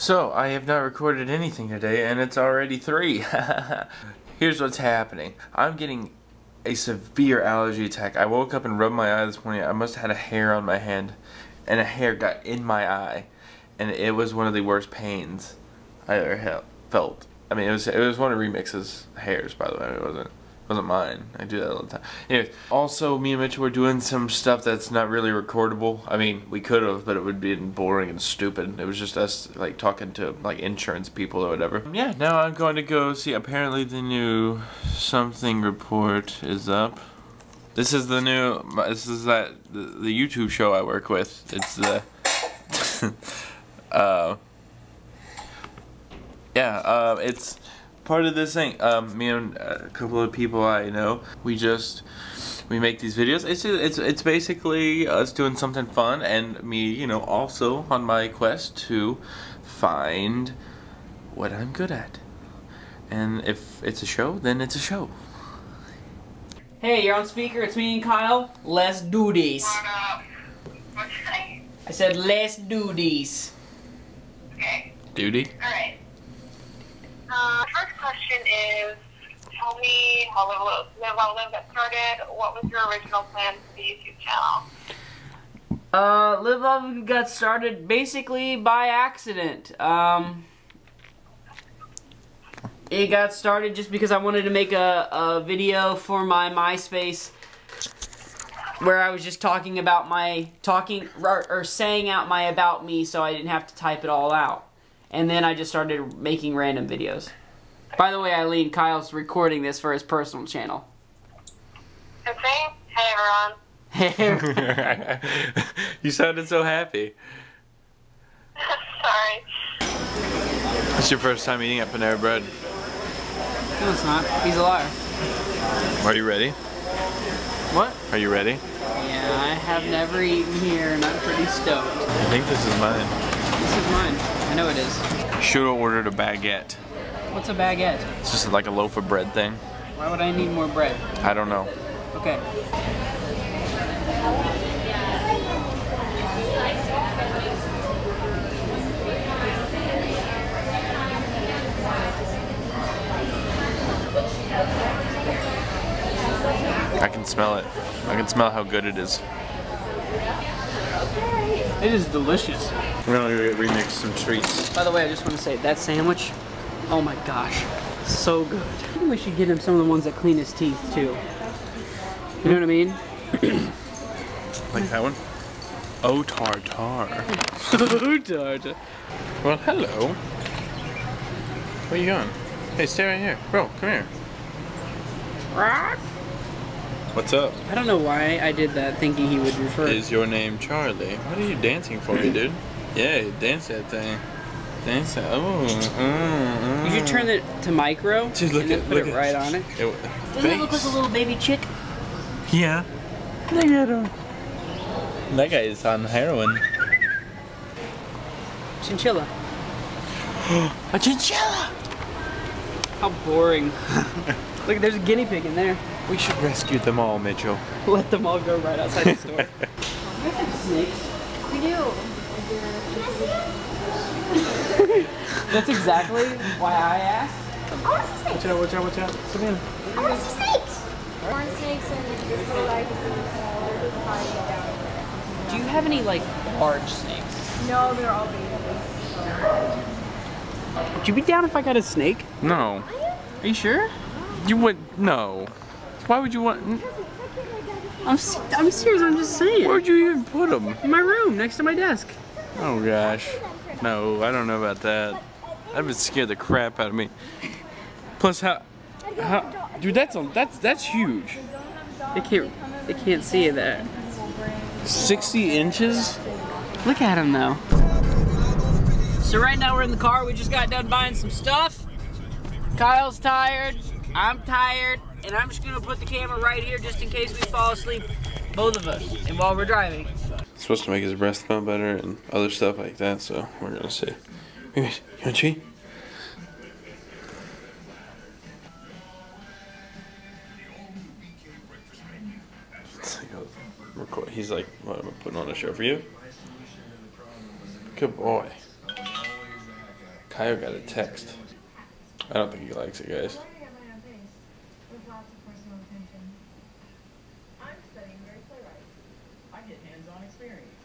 So, I have not recorded anything today, and it's already 3. Here's what's happening. I'm getting a severe allergy attack. I woke up and rubbed my eye this morning. I must have had a hair on my hand, and a hair got in my eye. And it was one of the worst pains I ever felt. I mean, it was it was one of Remix's hairs, by the way. It wasn't wasn't mine. I do that all the time. Anyways, also me and Mitchell were doing some stuff that's not really recordable. I mean, we could have, but it would be boring and stupid. It was just us like talking to like insurance people or whatever. Yeah, now I'm going to go see. Apparently, the new something report is up. This is the new. This is that the, the YouTube show I work with. It's the. uh. Yeah. Uh. It's part of this thing. Um, me and a couple of people I know, we just we make these videos. It's it's it's basically us doing something fun, and me, you know, also on my quest to find what I'm good at. And if it's a show, then it's a show. Hey, you're on speaker. It's me and Kyle. Let's do this. I said, let's do this. Okay. Duty. All right. Uh, first question is, tell me how Live, While Live got started. What was your original plan for the YouTube channel? Uh, Live Love got started basically by accident. Um, it got started just because I wanted to make a, a video for my MySpace where I was just talking about my, talking, or, or saying out my about me so I didn't have to type it all out. And then I just started making random videos. By the way, Eileen, Kyle's recording this for his personal channel. Okay. Hey, everyone. Hey. You sounded so happy. Sorry. It's your first time eating at Panera Bread. No, it's not. He's a liar. Are you ready? What? Are you ready? Yeah, I have never eaten here and I'm pretty stoked. I think this is mine. This is mine. I know it is. Should have ordered a baguette. What's a baguette? It's just like a loaf of bread thing. Why would I need more bread? I don't know. Okay. I can smell it. I can smell how good it is. It is delicious. We're gonna remix some treats. By the way, I just want to say that sandwich, oh my gosh, so good. I think we should get him some of the ones that clean his teeth too. You know what I mean? Like that one? Oh, tartar. oh, Georgia. Well, hello. Where you going? Hey, stay right here. Bro, come here. What's up? I don't know why I did that thinking he would refer. Is your name Charlie? What are you dancing for me, dude? Yeah, dance that thing. Dance that. Oh, mm, mm. You should turn it to micro Dude, look and at- put look it at- right on it. It, Doesn't it look like a little baby chick? Yeah. Look at him. That guy is on heroin. Chinchilla. A chinchilla! How boring. Look, there's a guinea pig in there. We should rescue them all, Mitchell. Let them all go right outside the store. You guys have snakes. We do. That's exactly why I asked. I want to see snakes. out, watch out, watch out. Sit down. I want to see snakes. Corn snakes and this little like smaller down. Do you have any like large snakes? No, they're all babies. Would you be down if I got a snake? No. Are you sure? You would, no. Why would you want, I'm s- I'm serious. I'm just saying. where'd you even put them? In my room, next to my desk. Oh gosh. No, I don't know about that. That would scare the crap out of me. Plus how, how dude, that's a, that's, that's huge. They can't they can't see that. 60 inches? Look at him though. So right now we're in the car. We just got done buying some stuff. Kyle's tired. I'm tired. And I'm just gonna put the camera right here just in case we fall asleep, both of us, and while we're driving. It's supposed to make his breath smell better and other stuff like that, so we're gonna see. You want cheat? It's like a record- He's like, what, am I putting on a show for you? Good boy. Kyle got a text. I don't think he likes it, guys. Learning at my own pace, with lots of personal attention. I'm studying great playwrights. I get hands-on experience.